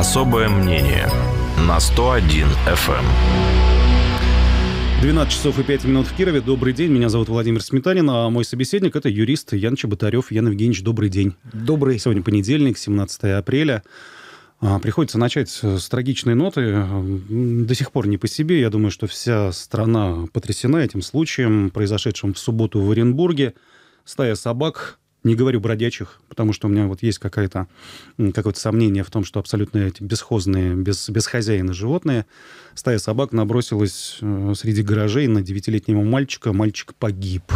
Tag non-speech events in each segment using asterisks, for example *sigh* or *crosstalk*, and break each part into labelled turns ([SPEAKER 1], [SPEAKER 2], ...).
[SPEAKER 1] Особое мнение на 101 FM.
[SPEAKER 2] 12 часов и 5 минут в Кирове. Добрый день, меня зовут Владимир Сметанин, а мой собеседник – это юрист Ян Чеботарев. Ян Евгеньевич, добрый день.
[SPEAKER 3] Добрый.
[SPEAKER 2] Сегодня понедельник, 17 апреля. А, приходится начать с трагичной ноты. До сих пор не по себе. Я думаю, что вся страна потрясена этим случаем, произошедшим в субботу в Оренбурге. Стая собак не говорю бродячих, потому что у меня вот есть какое-то сомнение в том, что абсолютно эти бесхозные, без, без хозяина животные. Стая собак набросилась э, среди гаражей на девятилетнего мальчика. Мальчик погиб.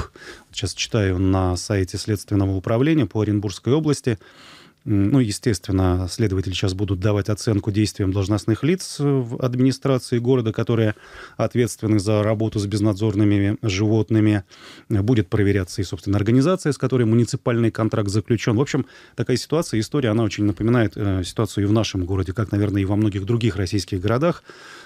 [SPEAKER 2] Сейчас читаю на сайте Следственного управления по Оренбургской области. Ну, естественно, следователи сейчас будут давать оценку действиям должностных лиц в администрации города, которые ответственны за работу с безнадзорными животными. Будет проверяться и, собственно, организация, с которой муниципальный контракт заключен. В общем, такая ситуация, история, она очень напоминает э, ситуацию и в нашем городе, как, наверное, и во многих других российских городах.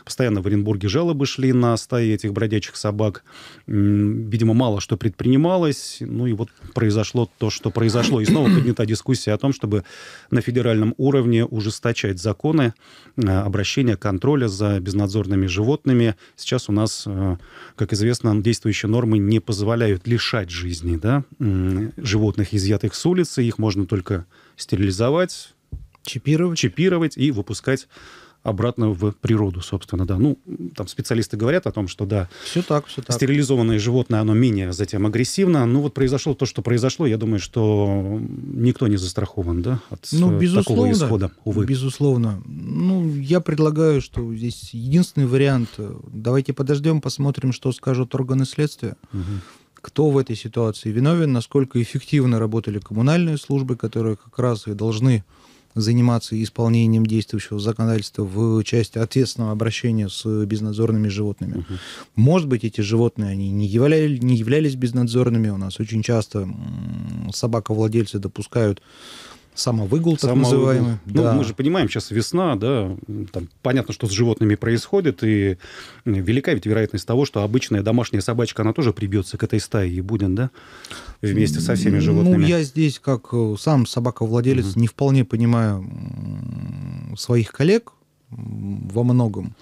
[SPEAKER 2] Постоянно в Оренбурге жалобы шли на стаи этих бродячих собак. Видимо, мало что предпринималось. Ну и вот произошло то, что произошло. И снова поднята дискуссия о том, чтобы на федеральном уровне ужесточать законы э, обращения, контроля за безнадзорными животными. Сейчас у нас, э, как известно, действующие нормы не позволяют лишать жизни да, животных, изъятых с улицы. Их можно только стерилизовать,
[SPEAKER 3] чипировать,
[SPEAKER 2] чипировать и выпускать обратно в природу, собственно, да. Ну, там специалисты говорят о том, что, да,
[SPEAKER 3] все так, все так.
[SPEAKER 2] стерилизованное животное, оно менее затем агрессивно. Ну, вот произошло то, что произошло. Я думаю, что никто не застрахован, да, от
[SPEAKER 3] ну,
[SPEAKER 2] э, такого исхода, увы.
[SPEAKER 3] Безусловно. Ну, я предлагаю, что здесь единственный вариант. Давайте подождем, посмотрим, что скажут органы следствия. Угу кто в этой ситуации виновен, насколько эффективно работали коммунальные службы, которые как раз и должны заниматься исполнением действующего законодательства в части ответственного обращения с безнадзорными животными. Угу. Может быть, эти животные они не, являли, не являлись безнадзорными. У нас очень часто собаковладельцы допускают самовыгул, так Самовыгул. называемый.
[SPEAKER 2] Ну, да. мы же понимаем, сейчас весна, да, там понятно, что с животными происходит, и велика ведь вероятность того, что обычная домашняя собачка, она тоже прибьется к этой стае и будет, да, вместе со всеми животными.
[SPEAKER 3] Ну, я здесь, как э, сам собаковладелец, угу. не вполне понимаю своих коллег во многом.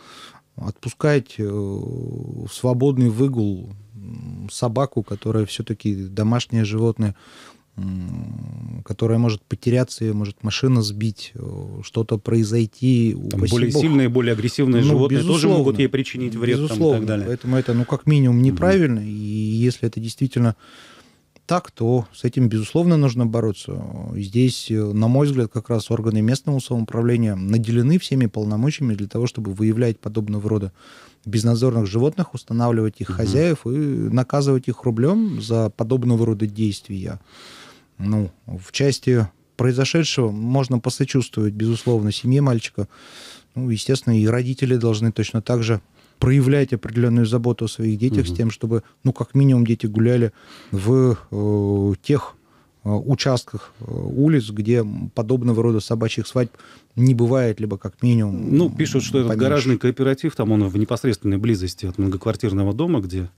[SPEAKER 3] Отпускать э, в свободный выгул собаку, которая все-таки домашнее животное, которая может потеряться, ее может машина сбить, э, что-то произойти.
[SPEAKER 2] Там более бог. сильные, более агрессивные ну, животные тоже могут ей причинить вред
[SPEAKER 3] безусловно,
[SPEAKER 2] там, и так далее.
[SPEAKER 3] Поэтому это, ну, как минимум, неправильно. Угу. И если это действительно так, то с этим, безусловно, нужно бороться. Здесь, э, на мой взгляд, как раз органы местного самоуправления наделены всеми полномочиями для того, чтобы выявлять подобного рода безнадзорных животных, устанавливать их угу. хозяев и наказывать их рублем за подобного рода действия. Ну, в части произошедшего можно посочувствовать, безусловно, семье мальчика. Ну, естественно, и родители должны точно так же проявлять определенную заботу о своих детях угу. с тем, чтобы, ну, как минимум, дети гуляли в э, тех э, участках э, улиц, где подобного рода собачьих свадьб не бывает, либо как минимум...
[SPEAKER 2] Ну, пишут, что поменьше. этот гаражный кооператив, там он в непосредственной близости от многоквартирного дома, где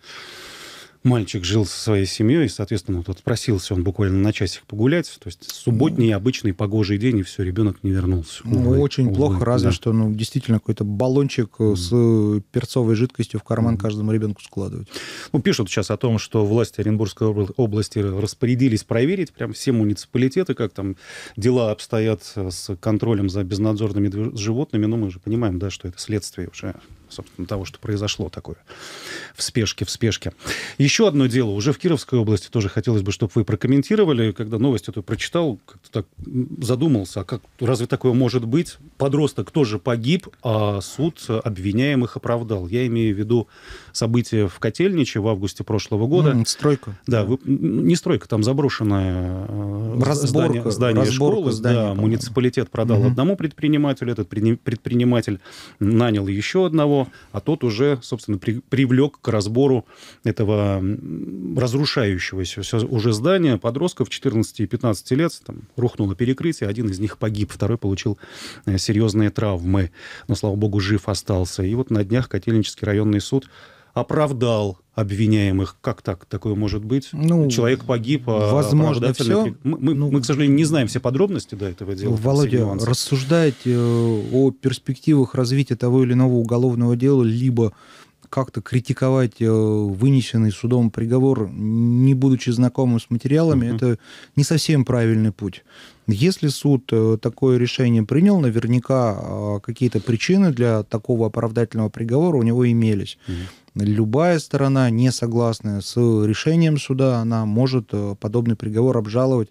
[SPEAKER 2] мальчик жил со своей семьей, и, соответственно, вот просился он буквально на часик погулять. То есть субботний, обычный погожий день, и все, ребенок не вернулся.
[SPEAKER 3] Ну, увы, очень увы, плохо, разве да. что, ну, действительно, какой-то баллончик mm. с перцовой жидкостью в карман mm. каждому ребенку складывать.
[SPEAKER 2] Ну, пишут сейчас о том, что власти Оренбургской области распорядились проверить прям все муниципалитеты, как там дела обстоят с контролем за безнадзорными животными. Но мы же понимаем, да, что это следствие уже собственно, того, что произошло такое в спешке, в спешке. Еще одно дело, уже в Кировской области тоже хотелось бы, чтобы вы прокомментировали, когда новость эту прочитал, как-то так задумался, а как, разве такое может быть? Подросток тоже погиб, а суд обвиняемых оправдал. Я имею в виду событие в Котельниче в августе прошлого года.
[SPEAKER 3] Mm, стройка.
[SPEAKER 2] Да, вы, не стройка, там заброшенное
[SPEAKER 3] э, разборка,
[SPEAKER 2] здание, здание школы. Здания, да, муниципалитет продал mm-hmm. одному предпринимателю, этот предприниматель нанял еще одного, а тот уже, собственно, при, привлек к разбору этого разрушающегося уже здания подростков 14 и 15 лет. Там рухнуло перекрытие, один из них погиб, второй получил э, серьезные травмы, но, слава богу, жив остался. И вот на днях Котельнический районный суд оправдал обвиняемых. Как так такое может быть? Ну, Человек погиб,
[SPEAKER 3] а возможно, все.
[SPEAKER 2] Мы, мы, ну, мы, к сожалению, не знаем все подробности да, этого дела.
[SPEAKER 3] Володя, рассуждать э, о перспективах развития того или иного уголовного дела, либо как-то критиковать э, вынесенный судом приговор, не будучи знакомым с материалами, uh-huh. это не совсем правильный путь. Если суд э, такое решение принял, наверняка а, какие-то причины для такого оправдательного приговора у него имелись. Uh-huh. Любая сторона, не согласная с решением суда, она может э, подобный приговор обжаловать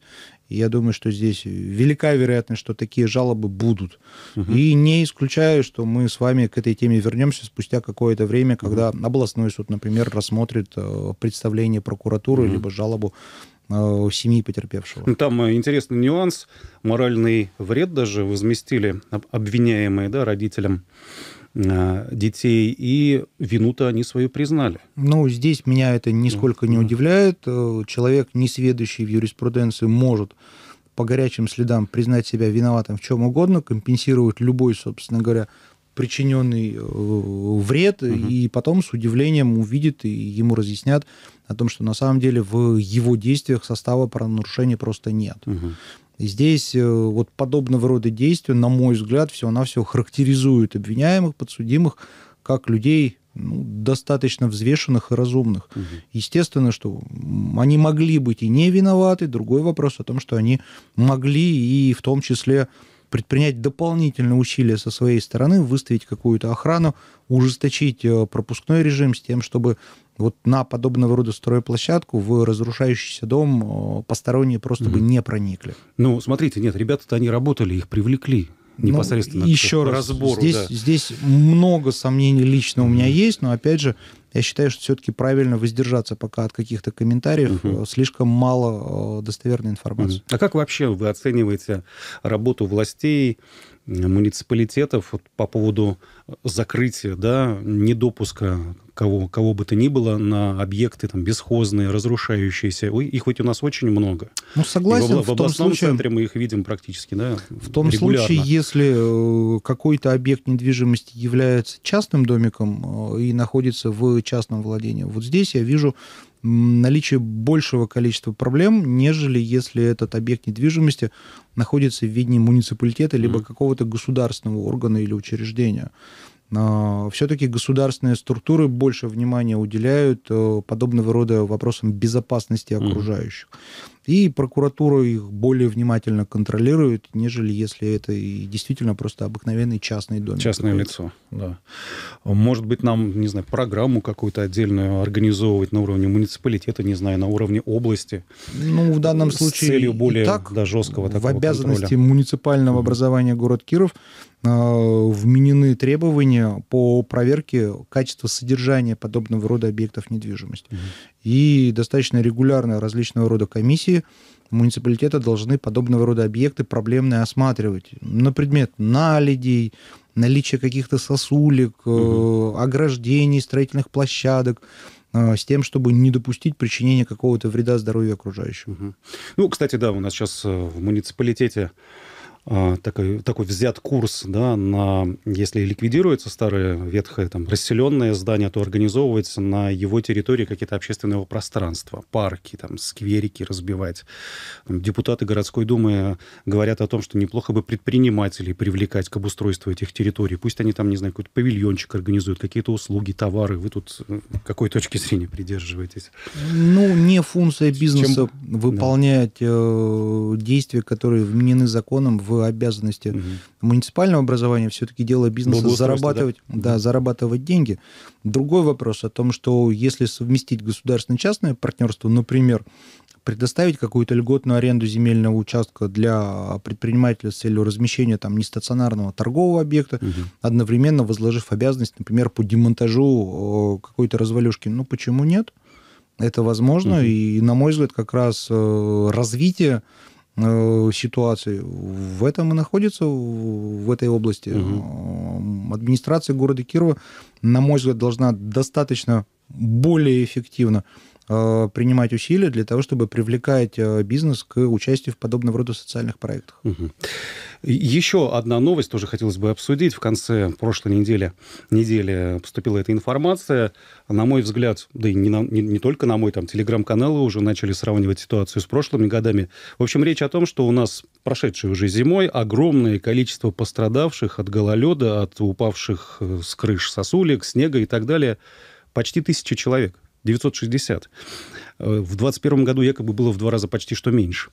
[SPEAKER 3] я думаю, что здесь велика вероятность, что такие жалобы будут. Угу. И не исключаю, что мы с вами к этой теме вернемся спустя какое-то время, когда угу. областной суд, например, рассмотрит э, представление прокуратуры угу. либо жалобу э, семьи потерпевшего.
[SPEAKER 2] Ну, там э, интересный нюанс. Моральный вред даже возместили обвиняемые да, родителям детей, и вину-то они свою признали.
[SPEAKER 3] Ну, здесь меня это нисколько не удивляет. Э, человек, не сведущий в юриспруденции, может по горячим следам признать себя виноватым в чем угодно, компенсировать любой, собственно говоря, причиненный э, вред, угу. и потом с удивлением увидит и ему разъяснят о том, что на самом деле в его действиях состава правонарушения просто нет. Угу. Здесь э, вот подобного рода действия, на мой взгляд, все-навсего характеризуют обвиняемых, подсудимых, как людей ну, достаточно взвешенных и разумных. Угу. Естественно, что они могли быть и не виноваты. Другой вопрос о том, что они могли и в том числе предпринять дополнительные усилия со своей стороны, выставить какую-то охрану, ужесточить э, пропускной режим с тем, чтобы вот на подобного рода стройплощадку в разрушающийся дом э, посторонние просто mm бы не проникли.
[SPEAKER 2] Ну, смотрите, нет, ребята-то они работали, их привлекли ну, непосредственно
[SPEAKER 3] ну, еще к раз, разбору. Здесь, да. здесь много сомнений лично у меня есть, но опять же, я считаю, что все-таки правильно воздержаться пока от каких-то комментариев. Угу. Слишком мало э, достоверной информации.
[SPEAKER 2] А как вообще вы оцениваете работу властей муниципалитетов вот, по поводу закрытия, да, недопуска кого, кого бы то ни было на объекты там, бесхозные, разрушающиеся. Их ведь у нас очень много.
[SPEAKER 3] Ну, согласен.
[SPEAKER 2] И в, в, в областном случае, центре мы их видим практически, да,
[SPEAKER 3] В том регулярно. случае, если э, какой-то объект недвижимости является частным домиком э, и находится в частном владении, вот здесь я вижу наличие большего количества проблем, нежели если этот объект недвижимости находится в виде муниципалитета либо mm-hmm. какого-то государственного органа или учреждения. Все-таки государственные структуры больше внимания уделяют э, подобного рода вопросам безопасности окружающих. Mm-hmm. И прокуратура их более внимательно контролирует, нежели если это и действительно просто обыкновенный частный дом.
[SPEAKER 2] Частное лицо, да. Может быть, нам, не знаю, программу какую-то отдельную организовывать на уровне муниципалитета, не знаю, на уровне области.
[SPEAKER 3] Ну, в данном случае...
[SPEAKER 2] С целью более так, да, жесткого
[SPEAKER 3] такого В обязанности контроля. муниципального образования город Киров а, вменены требования по проверке качества содержания подобного рода объектов недвижимости. Угу. И достаточно регулярно различного рода комиссии муниципалитета должны подобного рода объекты проблемные осматривать на предмет наледей, наличия каких-то сосулек, угу. ограждений, строительных площадок э, с тем, чтобы не допустить причинения какого-то вреда здоровью окружающим. Угу.
[SPEAKER 2] Ну, кстати, да, у нас сейчас э, в муниципалитете такой, такой взят курс да, на, если ликвидируется старое ветхое там, расселенное здание, то организовывается на его территории какие-то общественные пространства, парки, там, скверики разбивать. Депутаты городской думы говорят о том, что неплохо бы предпринимателей привлекать к обустройству этих территорий. Пусть они там, не знаю, какой-то павильончик организуют, какие-то услуги, товары. Вы тут э, какой точки зрения придерживаетесь?
[SPEAKER 3] Ну, не функция бизнеса Чем... выполнять да. действия, которые вменены законом в обязанности угу. муниципального образования все-таки дело бизнеса зарабатывать, да? Да, зарабатывать деньги. Другой вопрос о том, что если совместить государственное частное партнерство, например, предоставить какую-то льготную аренду земельного участка для предпринимателя с целью размещения там нестационарного торгового объекта, угу. одновременно возложив обязанность, например, по демонтажу какой-то развалюшки. Ну, почему нет? Это возможно, угу. и, на мой взгляд, как раз э, развитие Э, ситуации. В этом и находится, в этой области. Угу. Администрация города Кирова, на мой взгляд, должна достаточно более эффективно э, принимать усилия для того, чтобы привлекать бизнес к участию в подобного рода социальных проектах.
[SPEAKER 2] Угу. Еще одна новость тоже хотелось бы обсудить. В конце прошлой недели, недели поступила эта информация. На мой взгляд, да и не, на, не, не только на мой, там телеграм-каналы уже начали сравнивать ситуацию с прошлыми годами. В общем, речь о том, что у нас прошедшей уже зимой огромное количество пострадавших от гололеда, от упавших э, с крыш сосулек, снега и так далее. Почти тысяча человек. 960. Э, в 2021 году якобы было в два раза почти что меньше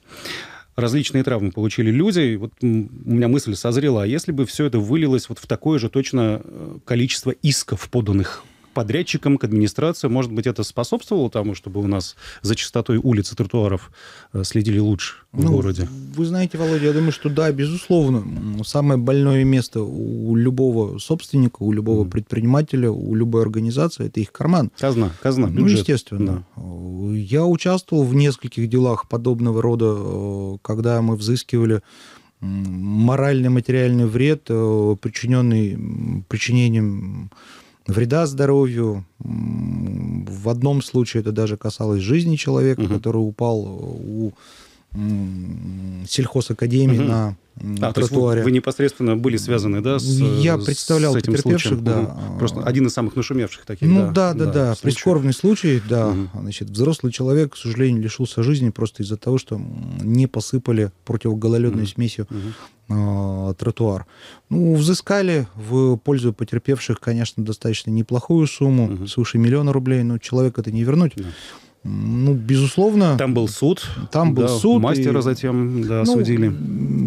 [SPEAKER 2] различные травмы получили люди. Вот у меня мысль созрела, а если бы все это вылилось вот в такое же точно э, количество исков, поданных подрядчикам, к администрации. Может быть, это способствовало тому, чтобы у нас за чистотой улиц и тротуаров э, следили лучше в ну, городе?
[SPEAKER 3] Вы знаете, Володя, я думаю, что да, безусловно. Самое больное место у любого собственника, у любого mm. предпринимателя, у любой организации – это их карман.
[SPEAKER 2] Казна, казна,
[SPEAKER 3] ну, бюджет. Ну, естественно. Да. Я участвовал в нескольких делах подобного рода, э, когда мы взыскивали моральный, материальный вред, э, причиненный причинением вреда здоровью. В одном случае это даже касалось жизни человека, угу. который упал у сельхозакадемии угу. на а, тротуаре.
[SPEAKER 2] вы, вы непосредственно были связаны, да, с
[SPEAKER 3] Я представлял с этим потерпевших, случаем. да.
[SPEAKER 2] Просто один из самых нашумевших таких,
[SPEAKER 3] Ну да, да, да. да. Случай. Прискорбный случай, да. Угу. Значит, взрослый человек, к сожалению, лишился жизни просто из-за того, что не посыпали противогололедной угу. смесью угу. э, тротуар. Ну, взыскали в пользу потерпевших, конечно, достаточно неплохую сумму, угу. свыше миллиона рублей, но человека это не вернуть. Да. Ну, безусловно.
[SPEAKER 2] Там был суд.
[SPEAKER 3] Там был да, суд.
[SPEAKER 2] Мастера и... затем да, ну, судили.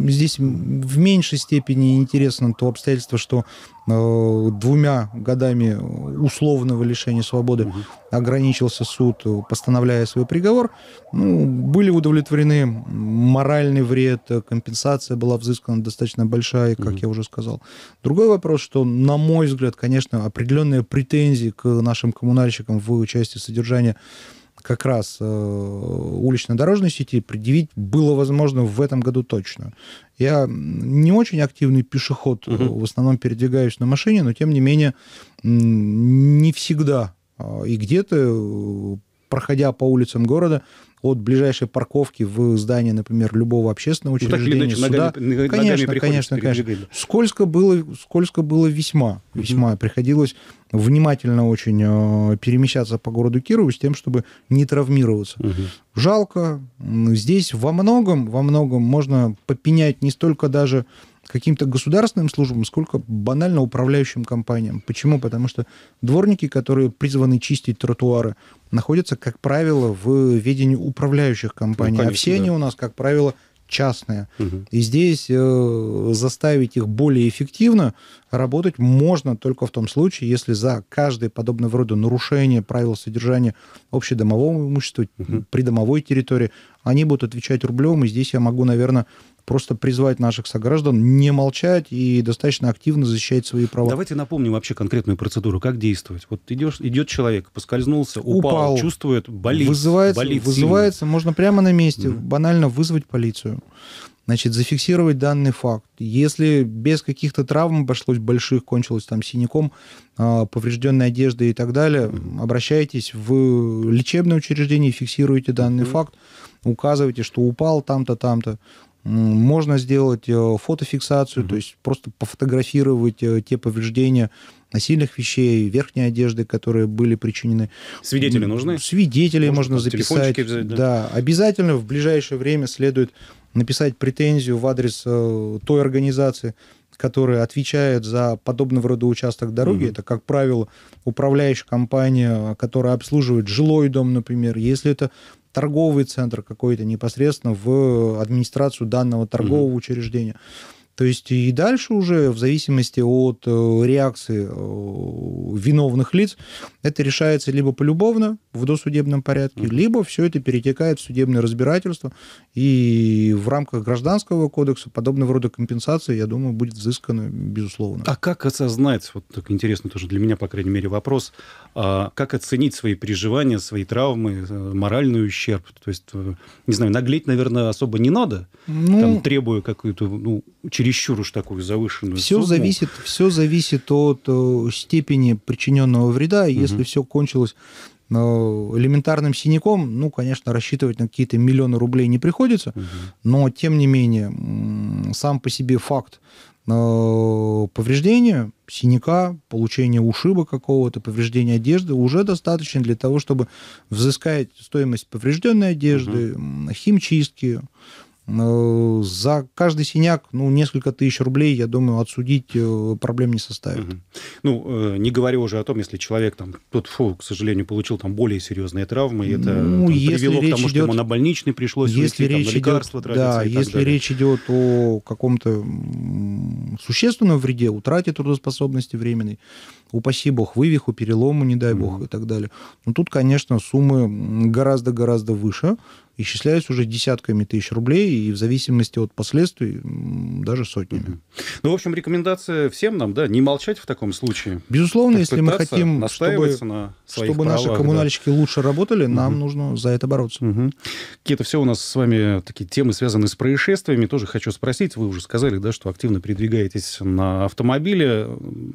[SPEAKER 3] Здесь в меньшей степени интересно то обстоятельство, что э, двумя годами условного лишения свободы угу. ограничился суд, постановляя свой приговор. Ну, были удовлетворены моральный вред, компенсация была взыскана достаточно большая, как угу. я уже сказал. Другой вопрос, что, на мой взгляд, конечно, определенные претензии к нашим коммунальщикам в части содержания как раз э, улично-дорожной сети предъявить было возможно в этом году точно. Я не очень активный пешеход, угу. в основном передвигаюсь на машине, но тем не менее не всегда а, и где-то, э, проходя по улицам города, от ближайшей парковки в здание, например, любого общественного учреждения, ну, так суда. Ногами, конечно, ногами конечно, конечно. Скользко было, скользко было весьма, весьма. Угу. Приходилось внимательно очень э, перемещаться по городу Кирову с тем, чтобы не травмироваться. Угу. Жалко. Здесь во многом, во многом можно попенять не столько даже каким-то государственным службам, сколько банально управляющим компаниям. Почему? Потому что дворники, которые призваны чистить тротуары, находятся, как правило, в ведении управляющих компаний. Ну, конечно, а все да. они у нас, как правило, частные. Угу. И здесь э, заставить их более эффективно работать можно только в том случае, если за каждое подобного рода нарушение правил содержания общедомового имущества, угу. придомовой территории, они будут отвечать рублем. И здесь я могу, наверное, просто призвать наших сограждан не молчать и достаточно активно защищать свои права.
[SPEAKER 2] Давайте напомним вообще конкретную процедуру, как действовать. Вот идешь, идет человек, поскользнулся, упал, упал чувствует, болит,
[SPEAKER 3] вызывается, болит Вызывается, сильно. можно прямо на месте, mm банально вызвать полицию. Значит, зафиксировать данный факт. Если без каких-то травм обошлось больших, кончилось там синяком, а, поврежденной одеждой и так далее, обращайтесь в лечебное учреждение, фиксируйте данный mm факт, указывайте, что упал там-то, там-то. Можно сделать э, фотофиксацию, mm-hmm. то есть просто пофотографировать э, те повреждения насильных вещей, верхней одежды, которые были причинены.
[SPEAKER 2] Свидетели нужны?
[SPEAKER 3] Свидетелей можно, можно записать. Взять, да? да, обязательно в ближайшее время следует написать претензию в адрес э, той организации, которая отвечает за подобного рода участок дороги. Mm-hmm. Это, как правило, управляющая компания, которая обслуживает жилой дом, например. Если это торговый центр какой-то непосредственно в администрацию данного торгового mm-hmm. учреждения. То есть и дальше уже, в зависимости от э, реакции э, виновных лиц, это решается либо полюбовно в досудебном порядке, mm-hmm. либо все это перетекает в судебное разбирательство. И в рамках Гражданского кодекса подобного рода компенсации, я думаю, будет взыскано, безусловно.
[SPEAKER 2] А как осознать, вот так интересно тоже для меня, по крайней мере, вопрос, а как оценить свои переживания, свои травмы, э, моральный ущерб? То есть, не знаю, наглеть, наверное, особо не надо, ну, там, требуя какую-то, ну, чересчур уж такую завышенную
[SPEAKER 3] все
[SPEAKER 2] сумму.
[SPEAKER 3] Зависит, все зависит от э, степени причиненного вреда. Угу. Если все кончилось элементарным синяком, ну, конечно, рассчитывать на какие-то миллионы рублей не приходится, угу. но, тем не менее, сам по себе факт повреждения, синяка, получения ушиба какого-то, повреждения одежды уже достаточно для того, чтобы взыскать стоимость поврежденной одежды, угу. химчистки, Э, за каждый синяк, ну, несколько тысяч рублей, я думаю, отсудить э, проблем не составит. Угу.
[SPEAKER 2] Ну, э, не говорю уже о том, если человек там, тот, фу, к сожалению, получил там более серьезные травмы, и это ну, там, привело к тому, идет, что ему на больничный пришлось
[SPEAKER 3] если уйти, речь там, на лекарства идет, Да, если далее. речь идет о каком-то существенном вреде, утрате трудоспособности временной, упаси бог, вывиху, перелому, не дай бог, mm и так далее. Но тут, конечно, суммы гораздо-гораздо выше, исчисляются уже десятками тысяч рублей, и в зависимости от последствий даже сотнями.
[SPEAKER 2] Ну, в общем, рекомендация всем нам, да, не молчать в таком случае.
[SPEAKER 3] Безусловно, если мы хотим, чтобы, на чтобы правах, наши коммунальщики да. лучше работали, нам угу. нужно за это бороться.
[SPEAKER 2] Угу. Какие-то все у нас с вами такие темы, связанные с происшествиями. Тоже хочу спросить, вы уже сказали, да, что активно передвигаетесь на автомобиле.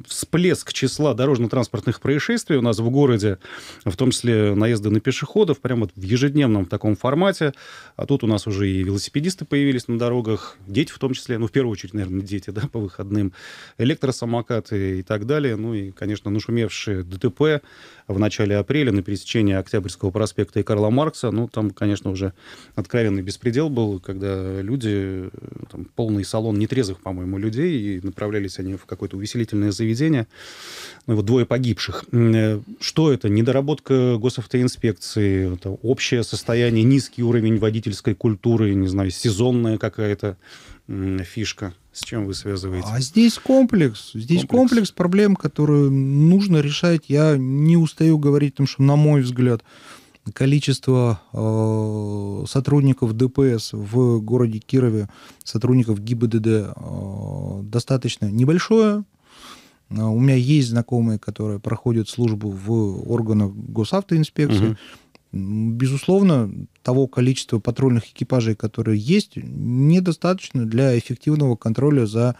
[SPEAKER 2] Всплеск числа дорожно-транспортных происшествий у нас в городе, в том числе наезды на пешеходов, прямо вот в ежедневном таком формате формате. А тут у нас уже и велосипедисты появились на дорогах, дети в том числе, ну, в первую очередь, наверное, дети, да, по выходным, электросамокаты и так далее. Ну и, конечно, нашумевшие ДТП в начале апреля на пересечении Октябрьского проспекта и Карла Маркса. Ну, там, конечно, уже откровенный беспредел был, когда люди, там, полный салон нетрезвых, по-моему, людей, и направлялись они в какое-то увеселительное заведение. Ну, вот двое погибших. Э, что это? Недоработка госавтоинспекции, это общее состояние, низкий уровень водительской культуры, не знаю, сезонная какая-то фишка. С чем вы связываете?
[SPEAKER 3] А здесь комплекс. Здесь комплекс, комплекс проблем, которые нужно решать. Я не устаю говорить о том, что, на мой взгляд, количество э, сотрудников ДПС в городе Кирове, сотрудников ГИБДД э, достаточно небольшое. Э, у меня есть знакомые, которые проходят службу в органах госавтоинспекции. Угу. Безусловно, того количества патрульных экипажей, которые есть, недостаточно для эффективного контроля за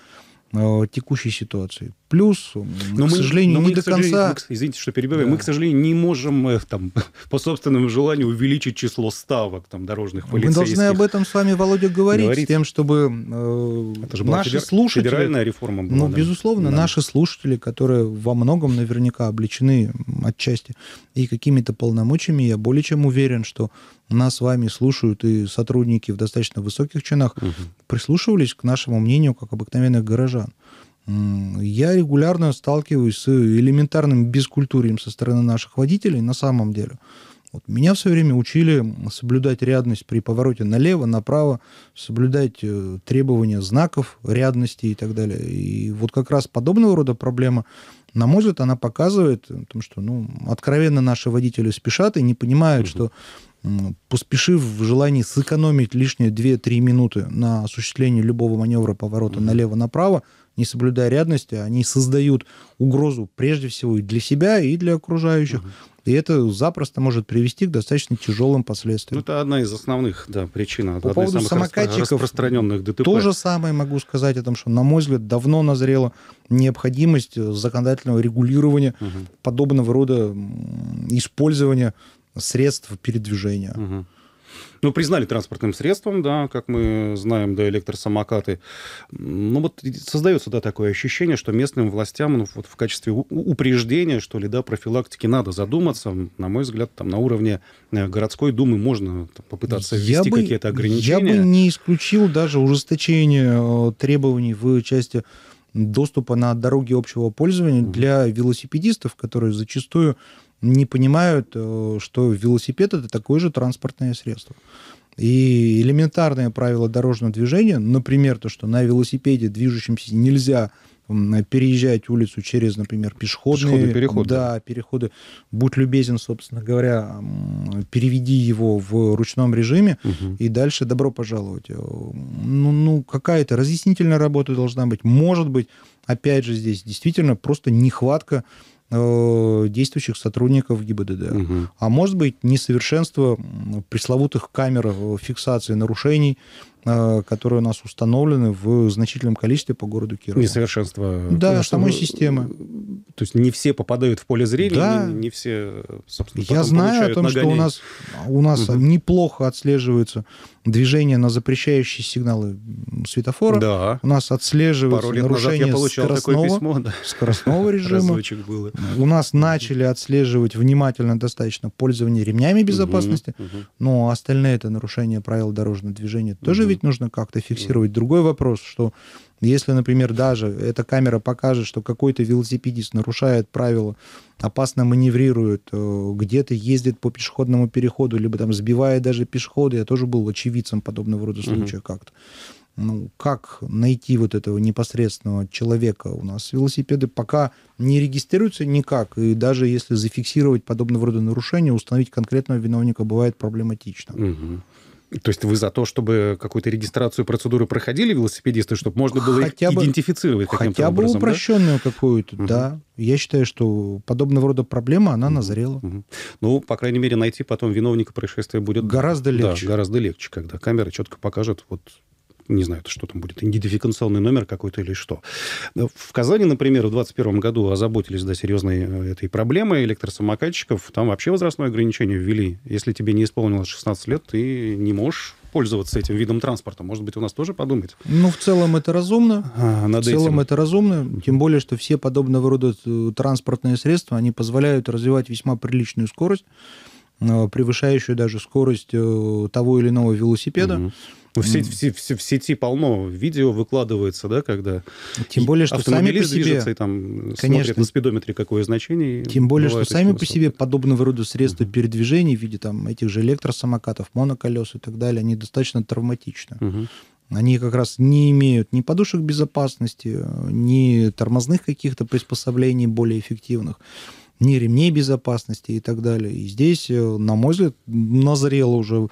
[SPEAKER 3] текущей ситуации. Плюс, но к мы, сожалению, но не до конца...
[SPEAKER 2] Мы, извините, что перебиваю. Да. Мы, к сожалению, не можем э, там, *laughs* по собственному желанию увеличить число ставок там, дорожных полицейских.
[SPEAKER 3] Мы должны об этом с вами, Володя, говорить, говорить. с тем, чтобы э, Это же наши федер... слушатели...
[SPEAKER 2] Федеральная реформа была.
[SPEAKER 3] Ну, да. безусловно, да. наши слушатели, которые во многом наверняка обличены отчасти и какими-то полномочиями, я более чем уверен, что нас с вами слушают и сотрудники в достаточно высоких чинах, угу. прислушивались к нашему мнению как обыкновенных горожан. Я регулярно сталкиваюсь с элементарным бескультурием со стороны наших водителей на самом деле. Вот меня все время учили соблюдать рядность при повороте налево, направо, соблюдать э, требования знаков рядности и так далее. И вот как раз подобного рода проблема, на мой взгляд, она показывает, потому что ну, откровенно наши водители спешат и не понимают, угу. что поспешив в желании сэкономить лишние 2-3 минуты на осуществление любого маневра поворота mm-hmm. налево-направо, не соблюдая рядности, они создают угрозу прежде всего и для себя, и для окружающих. Mm-hmm. И это запросто может привести к достаточно тяжелым последствиям.
[SPEAKER 2] Ну, это одна из основных да, причин,
[SPEAKER 3] По поводу из
[SPEAKER 2] самокатчиков распространенных ДТП.
[SPEAKER 3] То же самое могу сказать о том, что, на мой взгляд, давно назрела необходимость законодательного регулирования угу. подобного рода использования средств передвижения.
[SPEAKER 2] Угу. Ну, признали транспортным средством, да, как мы знаем, да, электросамокаты. Ну, вот создается, да, такое ощущение, что местным властям, ну, вот в качестве упреждения, что ли, да, профилактики надо задуматься. На мой взгляд, там на уровне э, городской думы можно там, попытаться ввести какие-то ограничения.
[SPEAKER 3] Я бы не исключил даже ужесточение э, требований в части доступа на дороги общего пользования для велосипедистов, которые зачастую не понимают, э, что велосипед это такое же транспортное средство. И элементарные правила дорожного движения, например, то, что на велосипеде движущемся нельзя переезжать улицу через, например, пешеходные, пешеходные переходы. Да, переходы. Будь любезен, собственно говоря, переведи его в ручном режиме угу. и дальше добро пожаловать. Э, ну, ну какая-то разъяснительная работа должна быть. Может быть, опять же, здесь действительно просто нехватка действующих сотрудников ГИБДД. Угу. А может быть, несовершенство пресловутых камер э, фиксации нарушений, э, которые у нас установлены в значительном количестве по городу Кирова.
[SPEAKER 2] Несовершенство
[SPEAKER 3] да, самой системы.
[SPEAKER 2] То То есть не все попадают в поле зрения,
[SPEAKER 3] Да.
[SPEAKER 2] не, не все, собственно,
[SPEAKER 3] Я знаю о том, что у нас, у нас
[SPEAKER 2] Мгм.
[SPEAKER 3] неплохо отслеживаются движения на запрещающие сигналы светофора.
[SPEAKER 2] Да.
[SPEAKER 3] У нас отслеживаются
[SPEAKER 2] Пару лет назад
[SPEAKER 3] нарушения
[SPEAKER 2] я получал такое
[SPEAKER 3] скоростного,
[SPEAKER 2] письмо. Да.
[SPEAKER 3] скоростного *laughs* режима.
[SPEAKER 2] Было.
[SPEAKER 3] У нас начали отслеживать внимательно достаточно пользование ремнями безопасности.
[SPEAKER 2] Мгм, мгм.
[SPEAKER 3] Но остальные это нарушения правил дорожного движения тоже
[SPEAKER 2] Мгм.
[SPEAKER 3] Ведь нужно как-то фиксировать. Другой вопрос, что если, например, даже эта камера покажет, что какой-то велосипедист нарушает правила, опасно маневрирует, э, где-то ездит по пешеходному переходу, либо там сбивает даже пешехода, я тоже был очевидцем подобного рода случая как-то. Ну, как найти вот этого непосредственного человека? У нас велосипеды пока не регистрируются никак, и даже если зафиксировать подобного рода нарушения, установить конкретного виновника бывает проблематично.
[SPEAKER 2] Мгм. То есть вы за то, чтобы какую-то регистрацию процедуры проходили велосипедисты, чтобы можно было их
[SPEAKER 3] Хотя бы-
[SPEAKER 2] идентифицировать каким-то
[SPEAKER 3] Хотя бы
[SPEAKER 2] образом, да?
[SPEAKER 3] упрощенную какую-то,
[SPEAKER 2] Мгм.
[SPEAKER 3] да. Я считаю, что подобного рода проблема, она назрела.
[SPEAKER 2] Мгм. Ну, по крайней мере, найти потом виновника происшествия будет...
[SPEAKER 3] Гораздо
[SPEAKER 2] Да,
[SPEAKER 3] легче.
[SPEAKER 2] гораздо легче, когда камера четко покажет, вот, не знаю, это что там будет, идентификационный номер какой-то или что. В Казани, например, в 2021 году озаботились до серьезной э, этой проблемы электросамокатчиков. Там вообще возрастное ограничение ввели. Если тебе не исполнилось 16 лет, ты не можешь пользоваться этим видом транспорта. Может быть, у нас тоже подумать
[SPEAKER 3] Ну, в целом это разумно.
[SPEAKER 2] а,
[SPEAKER 3] в целом
[SPEAKER 2] этим?
[SPEAKER 3] это разумно, тем более, что все подобного рода э, транспортные средства, они позволяют развивать весьма приличную скорость, э, превышающую даже скорость того или иного велосипеда.
[SPEAKER 2] Мгм. Ну, В, сеть- в в в сети полно видео выкладывается, да, когда
[SPEAKER 3] Тем более, что сами по себе...
[SPEAKER 2] движется и там
[SPEAKER 3] Конечно.
[SPEAKER 2] на спидометре, какое значение.
[SPEAKER 3] Тем более, что сами по себе подобного рода средства
[SPEAKER 2] Мгм.
[SPEAKER 3] передвижения в виде там, этих же электросамокатов, моноколес и так далее, они достаточно травматичны.
[SPEAKER 2] Мгм.
[SPEAKER 3] Они как раз не имеют ни подушек безопасности, ни тормозных каких-то приспособлений более эффективных, ни ремней безопасности и так далее. И здесь, э, на мой взгляд, назрела уже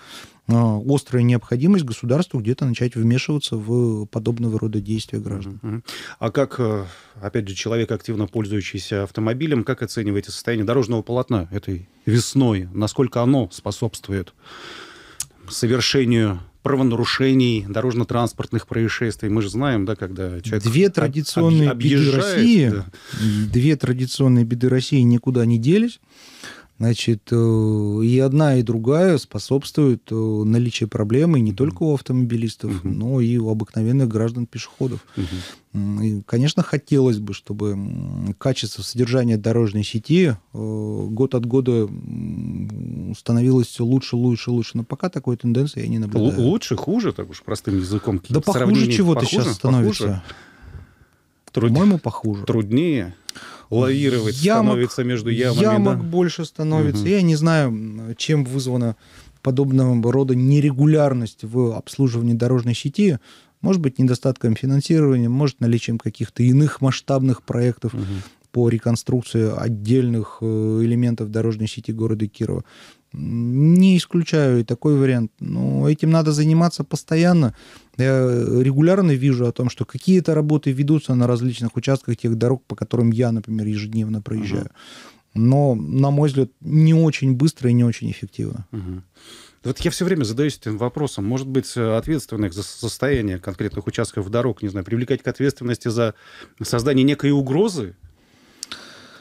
[SPEAKER 3] острая необходимость государству где-то начать вмешиваться в подобного рода действия граждан.
[SPEAKER 2] А как, э, опять же, человек, активно пользующийся автомобилем, как оцениваете состояние дорожного полотна этой весной? Насколько оно способствует совершению правонарушений, дорожно-транспортных происшествий? Мы же знаем, да, когда человек
[SPEAKER 3] Две
[SPEAKER 2] об-
[SPEAKER 3] традиционные
[SPEAKER 2] объ-
[SPEAKER 3] беды
[SPEAKER 2] объезжает,
[SPEAKER 3] России,
[SPEAKER 2] да.
[SPEAKER 3] две традиционные беды России никуда не делись. Значит, э, и одна, и другая способствуют э, наличию проблемы не только у автомобилистов,
[SPEAKER 2] Мгм.
[SPEAKER 3] но и у обыкновенных граждан-пешеходов. И, конечно, хотелось бы, чтобы качество содержания дорожной сети э, год от года становилось все лучше, лучше, лучше. Но пока такой тенденции я не
[SPEAKER 2] Л-
[SPEAKER 3] наблюдаю.
[SPEAKER 2] Лучше, хуже, так уж простым языком.
[SPEAKER 3] Да похуже чего-то сейчас становится.
[SPEAKER 2] Похуже? Труд-
[SPEAKER 3] По-моему, похуже.
[SPEAKER 2] Труднее лавировать
[SPEAKER 3] Ямок-
[SPEAKER 2] становится между ямами.
[SPEAKER 3] Ямок
[SPEAKER 2] да?
[SPEAKER 3] больше становится.
[SPEAKER 2] Мгм.
[SPEAKER 3] Я не знаю, чем вызвана подобного рода нерегулярность в обслуживании дорожной сети. Может быть, недостатком финансирования, может, наличием каких-то иных масштабных проектов
[SPEAKER 2] Мгм.
[SPEAKER 3] по реконструкции отдельных э, элементов дорожной сети города Кирова. Не исключаю и такой вариант. Но этим надо заниматься постоянно. Я регулярно вижу о том, что какие-то работы ведутся на различных участках тех дорог, по которым я, например, ежедневно проезжаю. Но, на мой взгляд, не очень быстро и не очень эффективно.
[SPEAKER 2] Мгм. Вот я все время задаюсь этим вопросом. Может быть, э, ответственных за состояние конкретных участков дорог, не знаю, привлекать к ответственности за создание некой угрозы?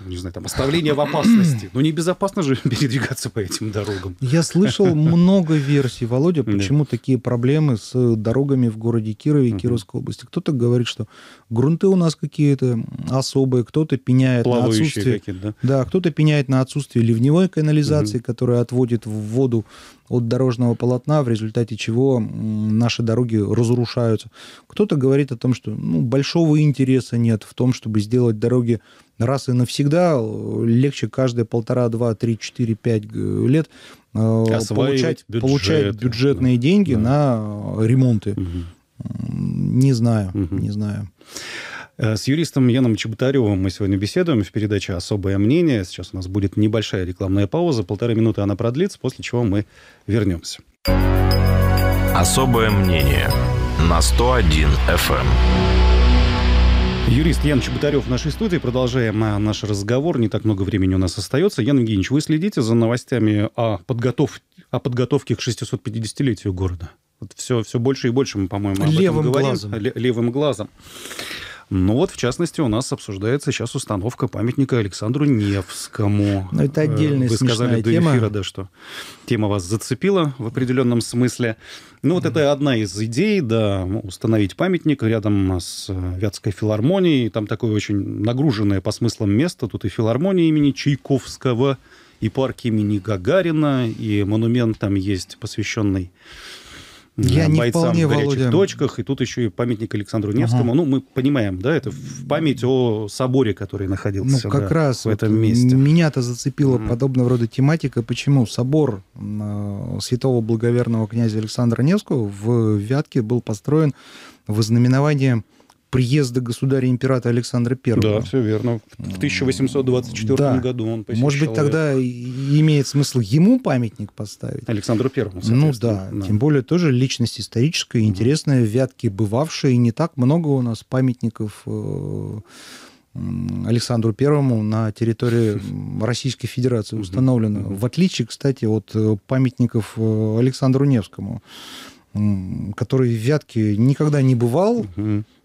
[SPEAKER 2] Не знаю, там, оставление в опасности. Но небезопасно же *laughs* передвигаться по этим дорогам.
[SPEAKER 3] Я слышал *laughs* много версий, Володя,
[SPEAKER 2] Да.
[SPEAKER 3] почему такие проблемы с дорогами в городе Кирове и. Кировской области. Кто-то говорит, что грунты у нас какие-то особые, кто-то пеняет на отсутствие...
[SPEAKER 2] да?
[SPEAKER 3] Да, кто-то пеняет на отсутствие ливневой канализации, которая отводит в воду от дорожного полотна, в результате чего наши дороги разрушаются. Кто-то говорит о том, что ну, большого интереса нет в том, чтобы сделать дороги раз и навсегда. Легче каждые полтора, два, три, четыре, пять лет э,
[SPEAKER 2] Осваивать
[SPEAKER 3] получать,
[SPEAKER 2] бюджеты,
[SPEAKER 3] получать бюджетные
[SPEAKER 2] да,
[SPEAKER 3] деньги
[SPEAKER 2] да.
[SPEAKER 3] на э, ремонты. М, Не знаю,
[SPEAKER 2] Мгм.
[SPEAKER 3] не знаю.
[SPEAKER 2] Э, С юристом Яном Чеботаревым мы сегодня беседуем в передаче «Особое мнение». Сейчас у нас будет небольшая рекламная пауза. Полторы минуты она продлится, после чего мы вернемся.
[SPEAKER 1] Особое мнение на 101 FM.
[SPEAKER 2] Юрист Ян Чеботарев в нашей студии. Продолжаем а, наш разговор. Не так много времени у нас остается. Ян Евгеньевич, вы следите за новостями о, подготов... о подготовке к 650-летию города? Вот все, все больше и больше мы, по-моему, об этом
[SPEAKER 3] Левым
[SPEAKER 2] говорим.
[SPEAKER 3] глазом.
[SPEAKER 2] Ле- левым глазом. Ну вот, в частности, у нас обсуждается сейчас установка памятника Александру Невскому.
[SPEAKER 3] Ну, это отдельная
[SPEAKER 2] Вы сказали до
[SPEAKER 3] тема.
[SPEAKER 2] эфира, да, что тема вас зацепила в определенном смысле. Ну вот это одна из идей, да, установить памятник рядом с Вятской филармонией. Там такое очень нагруженное по смыслам место. Тут и филармония имени Чайковского, и парк имени Гагарина, и монумент там есть, посвященный
[SPEAKER 3] я не
[SPEAKER 2] бойцам
[SPEAKER 3] вполне,
[SPEAKER 2] в горячих
[SPEAKER 3] Володя.
[SPEAKER 2] точках, и тут еще и памятник Александру Невскому.
[SPEAKER 3] Ага.
[SPEAKER 2] Ну, мы понимаем, да, это в память о соборе, который находился
[SPEAKER 3] Ну, как
[SPEAKER 2] да,
[SPEAKER 3] раз
[SPEAKER 2] в этом
[SPEAKER 3] вот
[SPEAKER 2] месте.
[SPEAKER 3] Меня-то зацепила
[SPEAKER 2] Мгм.
[SPEAKER 3] подобного рода тематика. Почему собор э, святого благоверного князя Александра Невского в Вятке был построен в знаменование приезда государя-императора Александра I.
[SPEAKER 2] Да, все верно. В 1824
[SPEAKER 3] Да.
[SPEAKER 2] году он посещал
[SPEAKER 3] Может быть, тогда имеет смысл ему памятник поставить?
[SPEAKER 2] Александру Первому,
[SPEAKER 3] Ну
[SPEAKER 2] соответственно.
[SPEAKER 3] да, тем более тоже личность историческая, интересная, в Вятке бывавшая, и не так много у нас памятников э, Александру Первому на территории *laughs* Российской Федерации установлено. В отличие, кстати, от э, памятников э, Александру Невскому, который в Вятке никогда не бывал.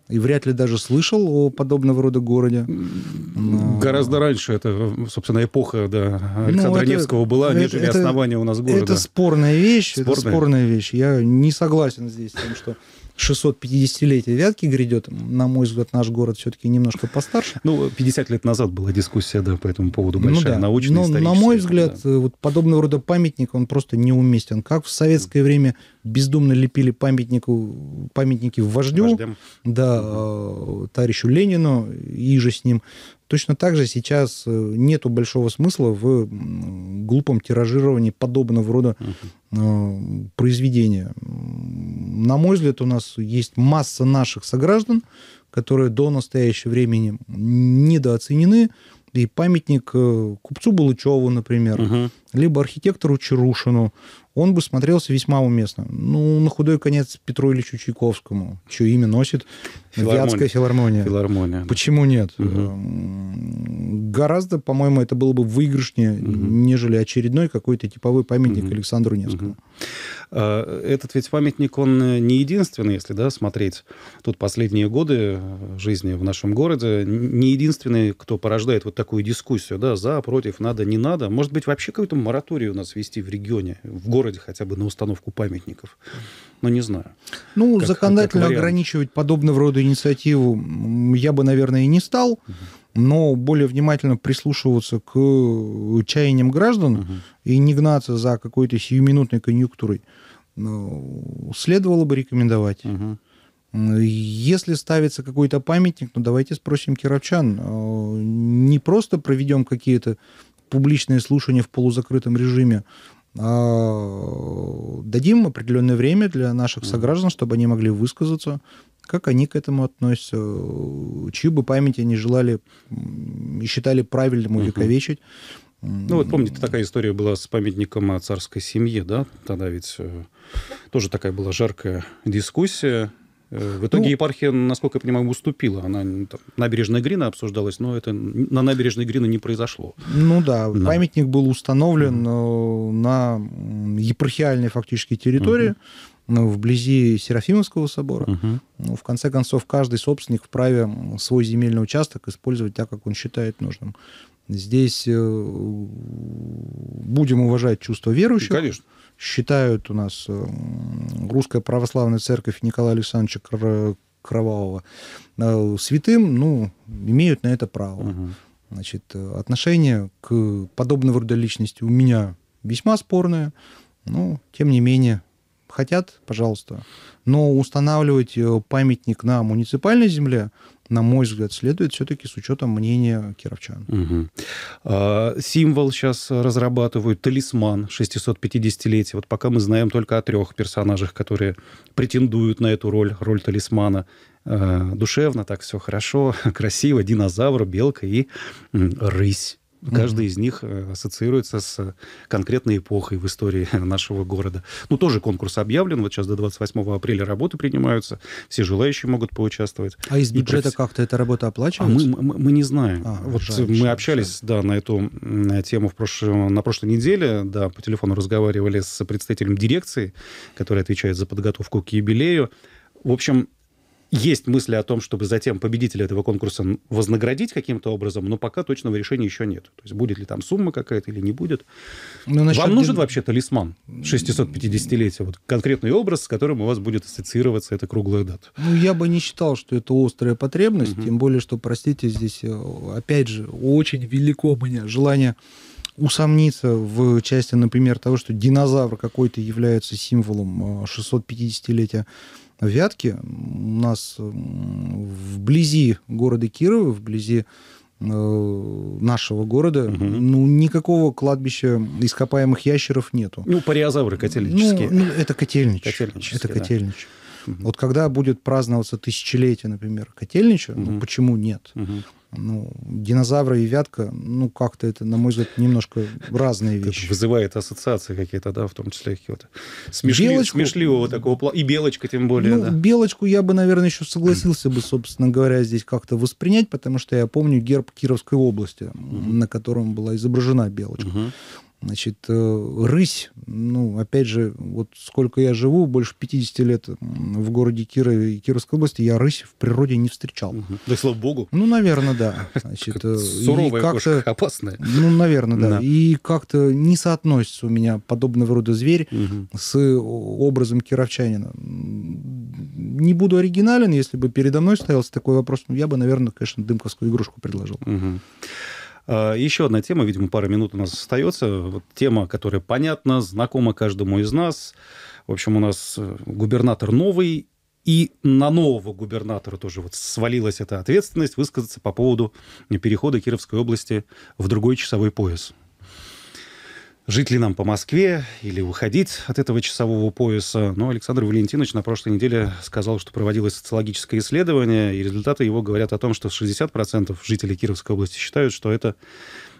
[SPEAKER 3] И вряд ли даже слышал о подобного рода городе. Но-
[SPEAKER 2] Гораздо раньше это, собственно, эпоха да, Александра
[SPEAKER 3] Ну, это-
[SPEAKER 2] Невского была,
[SPEAKER 3] это-
[SPEAKER 2] нежели
[SPEAKER 3] это-
[SPEAKER 2] основание у нас города.
[SPEAKER 3] Это спорная вещь, это
[SPEAKER 2] Спорная?
[SPEAKER 3] спорная вещь. Я не согласен здесь с тем, что 650-летие Вятки грядет. На мой взгляд, наш город все-таки немножко постарше.
[SPEAKER 2] Ну, 50 лет назад была дискуссия, да, по этому поводу большая,
[SPEAKER 3] ну, да.
[SPEAKER 2] научная,
[SPEAKER 3] Но, на мой
[SPEAKER 2] да.
[SPEAKER 3] взгляд, э, вот подобного рода памятник, он просто неуместен. Как в советское время бездумно лепили памятнику, памятники вождю,
[SPEAKER 2] Вождям.
[SPEAKER 3] да, э, товарищу Ленину и же с ним. Точно так же сейчас э, нету большого смысла в глупом тиражировании подобного рода э, произведения. На мой взгляд, у нас есть масса наших сограждан, которые до настоящего времени недооценены. И памятник купцу Балычеву, например,
[SPEAKER 2] Мгм.
[SPEAKER 3] Либо архитектору Чарушину, он бы смотрелся весьма уместно. Ну, на худой конец Петру Ильичу Чайковскому, чье имя носит
[SPEAKER 2] Филармония.
[SPEAKER 3] Вятская филармония.
[SPEAKER 2] Филармония. да.
[SPEAKER 3] Почему нет? М, Гораздо, по-моему, это было бы выигрышнее,
[SPEAKER 2] Мгм.
[SPEAKER 3] нежели очередной какой-то типовой памятник
[SPEAKER 2] Мгм.
[SPEAKER 3] Александру Невскому.
[SPEAKER 2] А, Этот ведь памятник, он э, не единственный, если да, смотреть тут последние годы э, жизни в нашем городе, не единственный, кто порождает вот такую дискуссию, да, за, против, надо, не надо. Может быть, вообще какой-то мораторий у нас вести в регионе, в городе хотя бы на установку памятников. Ну, не знаю.
[SPEAKER 3] Ну,
[SPEAKER 2] Как-
[SPEAKER 3] законодательно
[SPEAKER 2] как
[SPEAKER 3] ограничивать подобного рода инициативу я бы, наверное, и не стал, но более внимательно прислушиваться к чаяниям граждан
[SPEAKER 2] Мгм.
[SPEAKER 3] и не гнаться за какой-то сиюминутной конъюнктурой ну, следовало бы рекомендовать. М, Если ставится какой-то памятник, ну давайте спросим кировчан, э, не просто проведем какие-то публичные слушания в полузакрытом режиме, а дадим определенное время для наших сограждан, чтобы они могли высказаться, как они к этому относятся, чью бы память они желали и считали правильным увековечить.
[SPEAKER 2] Ну, вот помните, такая история была с памятником о царской семье, да? Тогда ведь э, тоже такая была жаркая дискуссия. В итоге
[SPEAKER 3] Ну-
[SPEAKER 2] епархия, насколько я понимаю, уступила. Она там, набережная Грина обсуждалась, но это на набережной Грина не произошло.
[SPEAKER 3] Ну да,
[SPEAKER 2] Да.
[SPEAKER 3] памятник был установлен э, на епархиальной фактически территории, ну, вблизи Серафимовского собора.
[SPEAKER 2] Мгм.
[SPEAKER 3] Ну, в конце концов, каждый собственник вправе свой земельный участок использовать так, как он считает нужным. Здесь э, будем уважать чувства верующих.
[SPEAKER 2] Конечно.
[SPEAKER 3] Считают у нас э, Русская Православная Церковь Николая Александровича Кр- Кровавого э, святым, ну, имеют на это право.
[SPEAKER 2] Мгм.
[SPEAKER 3] Значит, э, отношение к подобного рода личности у меня весьма спорное, но, тем не менее, хотят, пожалуйста. Но устанавливать э, памятник на муниципальной земле, на мой взгляд, следует все-таки с учетом мнения кировчан.
[SPEAKER 2] А, Символ сейчас разрабатывают, талисман 650-летия. Вот пока мы знаем только о трех персонажах, которые претендуют на эту роль, роль талисмана. А, Душевно, так все хорошо, *laughs* красиво. Динозавр, белка и рысь. Каждый из них э, ассоциируется с конкретной эпохой в истории *laughs* нашего города. Ну, тоже конкурс объявлен. Вот сейчас до 28 апреля работы принимаются. Все желающие могут поучаствовать.
[SPEAKER 3] А из бюджета
[SPEAKER 2] профи-
[SPEAKER 3] как-то эта работа
[SPEAKER 2] А
[SPEAKER 3] оплачивается?
[SPEAKER 2] мы, мы, мы не знаем.
[SPEAKER 3] А,
[SPEAKER 2] вот
[SPEAKER 3] жаль,
[SPEAKER 2] мы
[SPEAKER 3] жаль,
[SPEAKER 2] общались, да, на эту тему в прошлом, на прошлой неделе, да, по телефону разговаривали с представителем дирекции, который отвечает за подготовку к юбилею. В общем, есть мысли о том, чтобы затем победителя этого конкурса вознаградить каким-то образом, но пока точного решения еще нет. То есть будет ли там сумма какая-то или не будет. Ну, насчет... Вам нужен вообще талисман 650-летия? Вот конкретный образ, с которым у вас будет ассоциироваться эта круглая дата.
[SPEAKER 3] Ну, я бы не считал, что это острая потребность, угу. тем более, что, простите, здесь, э, опять же, очень велико у меня желание усомниться в части, например, того, что динозавр какой-то является символом 650-летия э, Вятки. У нас вблизи города Кирова, вблизи э, нашего города, угу. ну, никакого кладбища ископаемых ящеров нету.
[SPEAKER 2] Ну, париозавры котельнические.
[SPEAKER 3] Ну, ну это котельнич. Это котельнич. Да. Вот когда будет праздноваться тысячелетие, например, котельнича, угу. ну, почему нет? Угу ну, динозавры и вятка, ну, как-то это, на мой взгляд, немножко разные вещи.
[SPEAKER 2] Это вызывает ассоциации какие-то, да, в том числе какие-то смешли... белочку, смешливого такого плана. И белочка тем более,
[SPEAKER 3] ну,
[SPEAKER 2] да.
[SPEAKER 3] белочку я бы, наверное, еще согласился бы, собственно говоря, здесь как-то воспринять, потому что я помню герб Кировской области, угу. на котором была изображена белочка. Угу. Значит, э, рысь, ну, опять же, вот сколько я живу, больше 50 лет в городе Кирове и Кировской области, я рысь в природе не встречал. Угу.
[SPEAKER 2] Да, слава богу.
[SPEAKER 3] Ну, наверное, да. *laughs* Значит,
[SPEAKER 2] э, Суровая кошка, *laughs* опасная.
[SPEAKER 3] Ну, наверное, да. да. И как-то не соотносится у меня подобного рода зверь угу. с образом кировчанина. Не буду оригинален, если бы передо мной стоялся такой вопрос, ну, я бы, наверное, конечно, дымковскую игрушку предложил.
[SPEAKER 2] Угу. А, еще одна тема, видимо, пара минут у нас остается. Вот тема, которая понятна, знакома каждому из нас. В общем, у нас э, губернатор новый, и на нового губернатора тоже вот свалилась эта ответственность высказаться по поводу перехода Кировской области в другой часовой пояс жить ли нам по Москве или уходить от этого часового пояса. Но Александр Валентинович на прошлой неделе сказал, что проводилось социологическое исследование, и результаты его говорят о том, что 60% жителей Кировской области считают, что это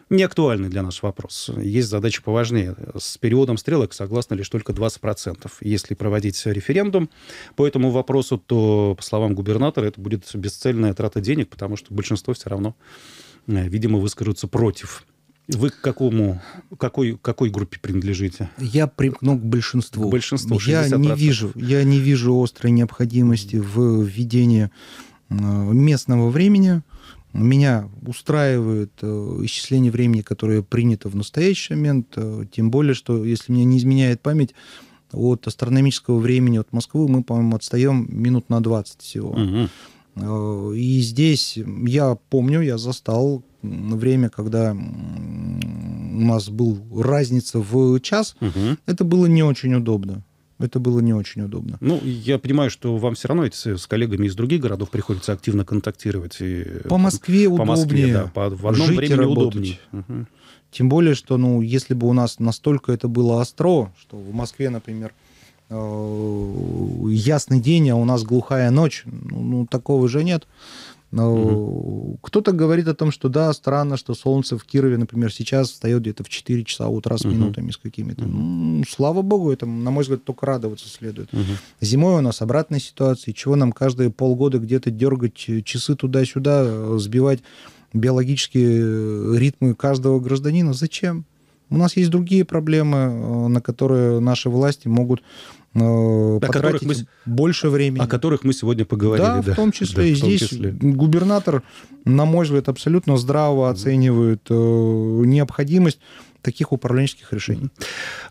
[SPEAKER 2] не актуальный для нас вопрос. Есть задачи поважнее. С периодом стрелок согласны лишь только 20%. Если проводить референдум по этому вопросу, то, по словам губернатора, это будет бесцельная трата денег, потому что большинство все равно, э, видимо, выскажутся против вы к какому, какой, какой группе принадлежите?
[SPEAKER 3] Я примкну к большинству.
[SPEAKER 2] К большинству, 60%.
[SPEAKER 3] Я не вижу, я не вижу острой необходимости в введении э, местного времени. Меня устраивает э, исчисление времени, которое принято в настоящий момент, э, тем более, что, если мне не изменяет память, от астрономического времени от Москвы мы, по-моему, отстаем минут на 20 всего. Угу. И здесь я помню, я застал время, когда у нас был разница в час, угу. это было не очень удобно. Это было не очень удобно.
[SPEAKER 2] Ну, я понимаю, что вам все равно эти, с коллегами из других городов приходится активно контактировать. И,
[SPEAKER 3] по Москве по удобнее. Москве, да,
[SPEAKER 2] по, в одном жить времени удобнее. Угу.
[SPEAKER 3] Тем более, что, ну, если бы у нас настолько это было остро, что в Москве, например, э, ясный день, а у нас глухая ночь, ну, ну такого же нет. Угу. Кто-то говорит о том, что да, странно, что солнце в Кирове, например, сейчас встает где-то в 4 часа утра с угу. минутами с какими-то. Угу. Ну, слава богу, это, на мой взгляд, только радоваться следует. Угу. Зимой у нас обратная ситуация, чего нам каждые полгода где-то дергать часы туда-сюда, сбивать биологические ритмы каждого гражданина. Зачем? У нас есть другие проблемы, э, на которые наши власти могут о которых мы, больше времени.
[SPEAKER 2] О которых мы сегодня поговорили.
[SPEAKER 3] Да, да. в том числе. Да, и здесь числе. губернатор, на мой взгляд, абсолютно здраво оценивает э, необходимость таких управленческих решений.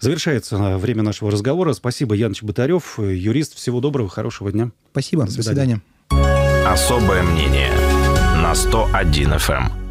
[SPEAKER 2] Завершается э, время нашего разговора. Спасибо, Яныч Батарев, юрист. Всего доброго, хорошего дня.
[SPEAKER 3] Спасибо, до свидания.
[SPEAKER 1] До свидания. Особое мнение на 101 FM.